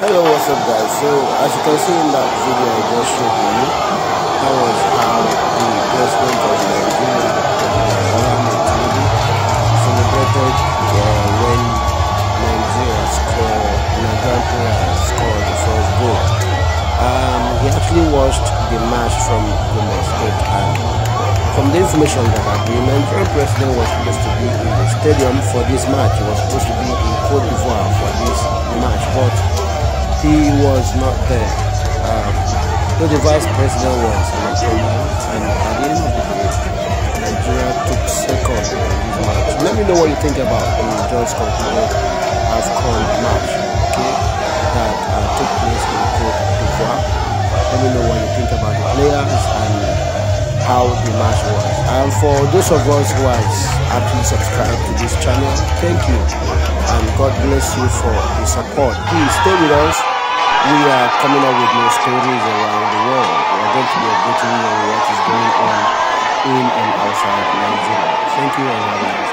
Hello, what's up guys? So as you can see in that video I just showed you, that was how the president of Nigeria, celebrated uh, when Nigeria scored, Nigerian scored the first goal. Um, he actually watched the match from the State and from the information that I the Nigerian president was supposed to be in the stadium for this match. He was supposed to be in Cote d'Ivoire for this match, but he was not there. Um, so the vice president was and at the end of the day, Nigeria took second in this match. Let me know what you think about the just concluded AFCON match, okay, that uh, took place in Cote d'Ivoire. Let me know what you think about the players and how the match was. And for those of us who has actually subscribed to this channel, thank you and God bless you for the support. Please stay with us. We are coming up with more stories around the world. We are going to be updating you on what is going on in and outside Nigeria. Thank you and have a nice.